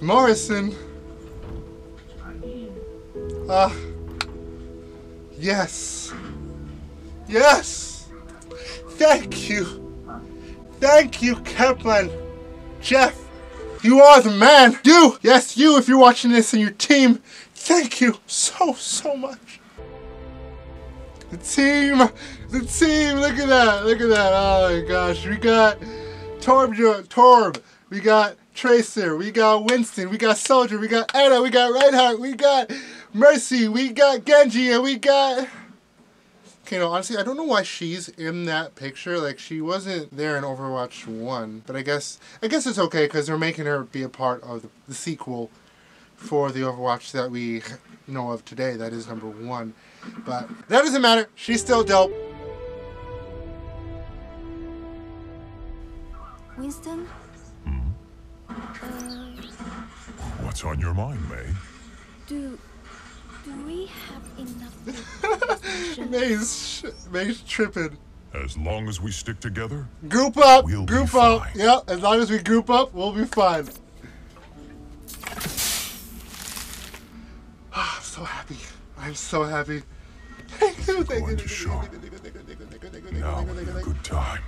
Morrison. Ah. yes. Yes. Thank you. Thank you, Kaplan. Jeff, you are the man. You, yes, you, if you're watching this and your team, thank you so, so much. The team, the team, look at that, look at that. Oh my gosh, we got Torb, Torb, we got Tracer, we got Winston, we got Soldier, we got Ana, we got Reinhardt, we got Mercy, we got Genji, and we got... Okay, no, honestly, I don't know why she's in that picture. Like, she wasn't there in Overwatch 1. But I guess I guess it's okay, because they're making her be a part of the, the sequel for the Overwatch that we know of today. That is number one. But that doesn't matter. She's still dope. Winston? What's on your mind, Mei? Do do we have enough? Mei's Mei's tripping. As long as we stick together, Group up, We'll be group up. fine. Yep, as long as we group up, we'll be fine. I'm so happy. I'm so happy. Thank you, thank you, going to show. thank you, thank you, thank you, thank you, thank you, now thank will you, be a thank you. good time.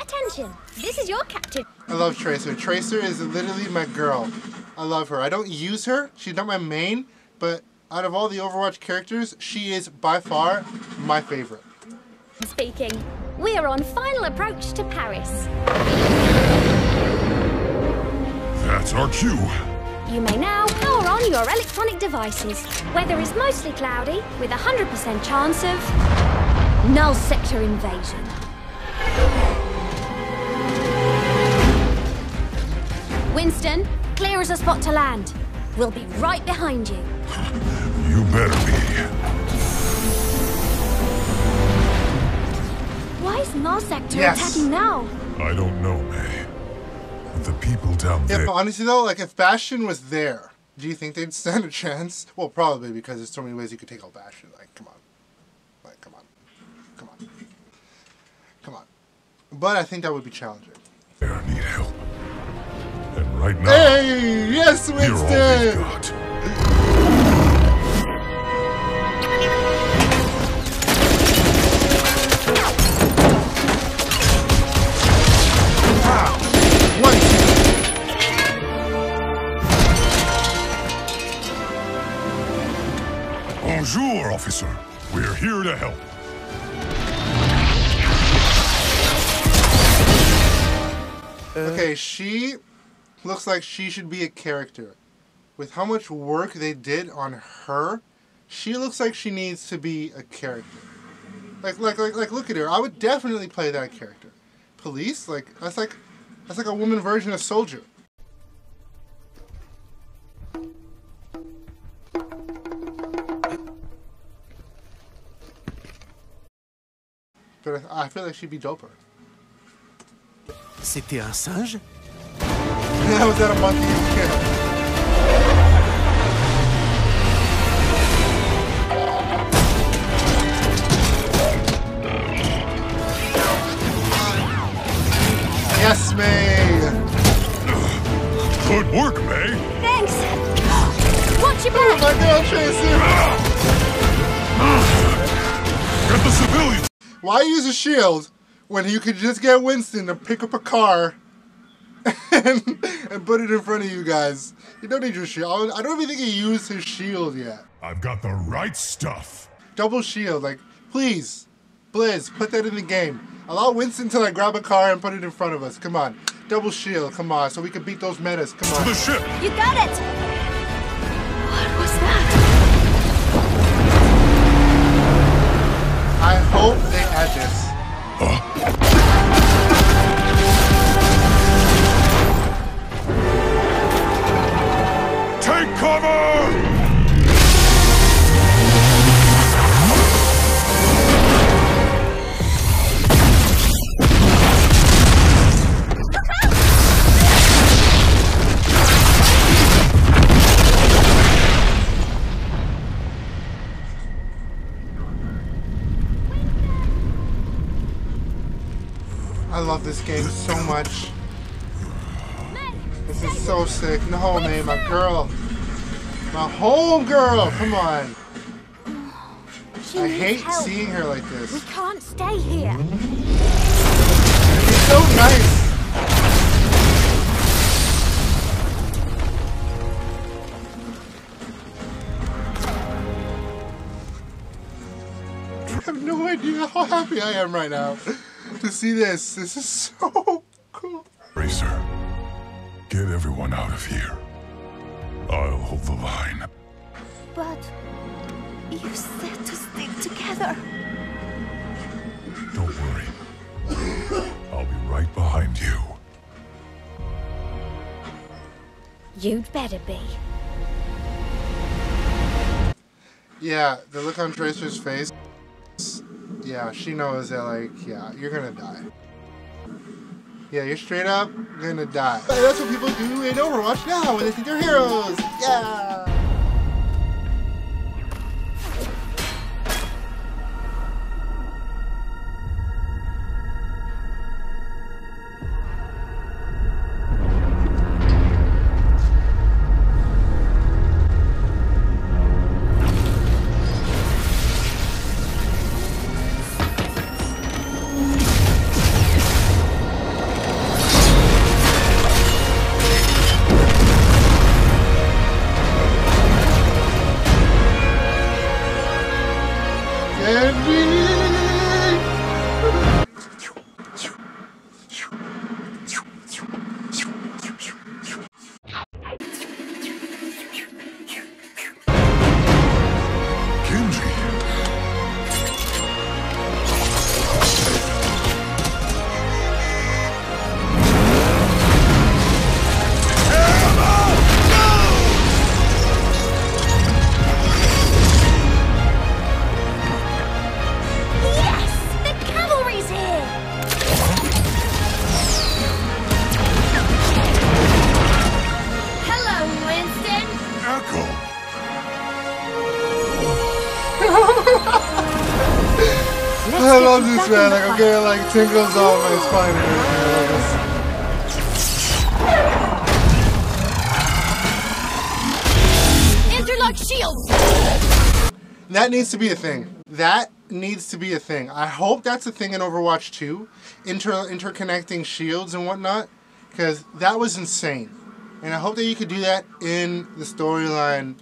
Attention! This is your captain. I love Tracer. Tracer is literally my girl. I love her. I don't use her. She's not my main, but out of all the Overwatch characters, she is by far my favorite. Speaking. We are on final approach to Paris. That's our cue. You may now power on your electronic devices. Weather is mostly cloudy, with a 100% chance of null sector invasion. Winston, clear as a spot to land. We'll be right behind you. You better be. Why is null sector Yes. attacking now? I don't know, Mei. But the people down Yeah, there. but honestly though, like if Bastion was there, do you think they'd stand a chance? Well, probably because there's so many ways you could take out Bastion. Like, come on. Like, come on. Come on. Come on. But I think that would be challenging. there need help. And right now, Hey! Yes, you're all they've got. Bonjour, officer. We're here to help. Okay, she looks like she should be a character. With how much work they did on her, she looks like she needs to be a character. Like, like, like, like, look at her. I would definitely play that character. Police, like, that's like, that's like a woman version of Soldier. But I feel like she'd be doper. C'était un singe How was that a monkey? Yeah. Yes, Mei! Good work, Mei. Thanks! Watch your Oh back! my god, Tracer! Get the civilians. Why use a shield when you could just get Winston to pick up a car and, and put it in front of you guys? You don't need your shield. I don't even think he used his shield yet. I've got the right stuff. Double shield, like, please, Blizz, put that in the game. Allow Winston to like grab a car and put it in front of us. Come on. Double shield, come on, so we can beat those metas. Come on. To the ship. You got it! What was that? I hope they add this. Take cover! I love this game so much. This is so sick. No, man, my girl. My home girl. Come on. Oh, she I hate help. seeing her like this. We can't stay here. She's so nice. I have no idea how happy I am right now to see this. This is so cool. Tracer, get everyone out of here. I'll hold the line. But you said to stick together. Don't worry. I'll be right behind you. You'd better be. Yeah, the look on Tracer's face. Yeah, she knows that, like, yeah, you're gonna die. Yeah, you're straight up gonna die. That's what people do in Overwatch now when they think they're heroes. Yeah. Love this man. Like I'm getting like tingles on my spine. and everything. I love this. Interlock shields! That needs to be a thing. That needs to be a thing. I hope that's a thing in Overwatch 2. Inter interconnecting shields and whatnot. Because that was insane. And I hope that you could do that in the storyline,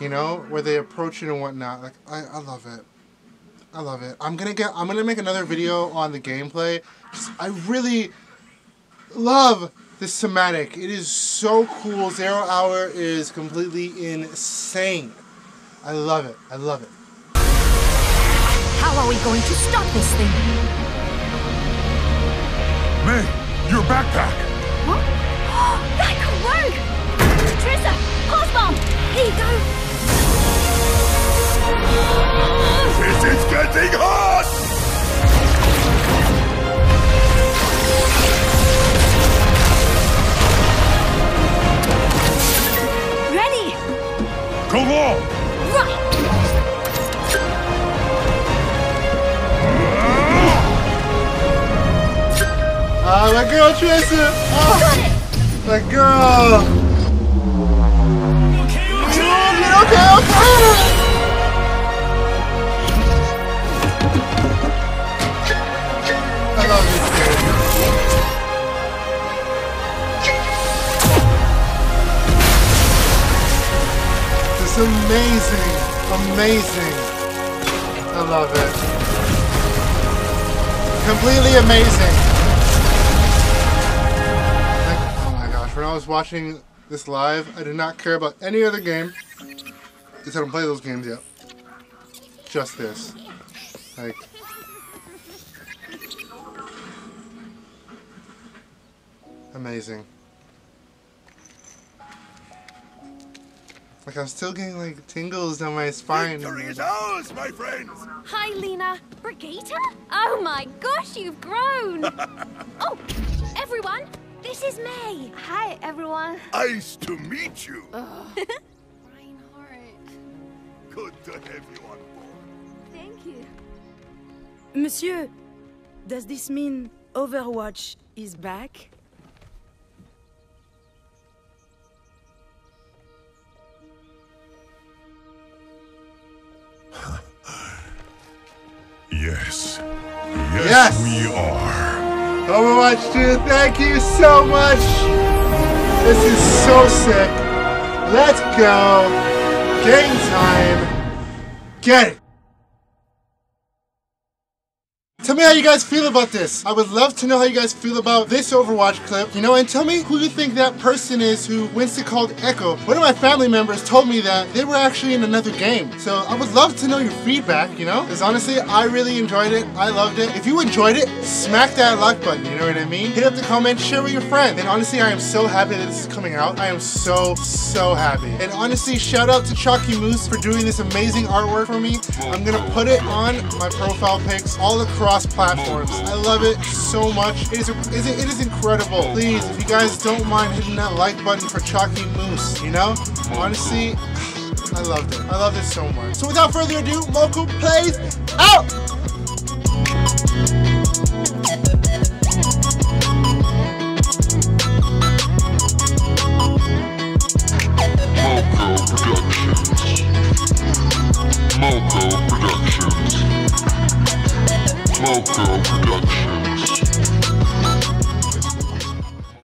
you know, where they approach it and whatnot. Like I, I love it. I love it. I'm gonna get I'm gonna make another video on the gameplay. I really love the somatic. It is so cool. Zero Hour is completely insane. I love it. I love it. How are we going to stop this thing? Mei, your backpack! What? That could work! Tracer, pulse bomb! Here you go! This is getting hot! Ready! Go long! Right! Ah, my girl Tracer! Oh, uh, ah, Got it! my girl! Okay, okay, okay! Ah, I amazing, amazing. I love it. Completely amazing. Like, oh my gosh, when I was watching this live, I did not care about any other game. Just haven't played those games yet. Just this. Like, amazing. Like I'm still getting like tingles down my spine. Victory is ours, my friends! Hi, Lena. Brigitte? Oh my gosh, you've grown! oh, everyone, this is Mei. Hi, everyone. Nice to meet you! Reinhardt. Good to have you on board. Thank you. Monsieur, does this mean Overwatch is back? Yes. Yes, Yes. we are. Overwatch 2, thank you so much. This is so sick. Let's go. Game time. Get it. Tell me how you guys feel about this. I would love to know how you guys feel about this Overwatch clip. You know, and tell me who you think that person is who Winston called Echo. One of my family members told me that they were actually in another game. So I would love to know your feedback, you know? Because honestly, I really enjoyed it. I loved it. If you enjoyed it, smack that like button, you know what I mean? Hit up the comment, share with your friends. And honestly, I am so happy that this is coming out. I am so, so happy. And honestly, shout out to Chalky Moose for doing this amazing artwork for me. I'm gonna put it on my profile pics all across platforms. I love it so much. It is, it is, it incredible. Please, if you guys don't mind hitting that like button for Chalky Moose, you know? Honestly, I loved it. I love this so much. So without further ado, Moko plays out! Productions. Moko Productions. Smoke Girl Productions.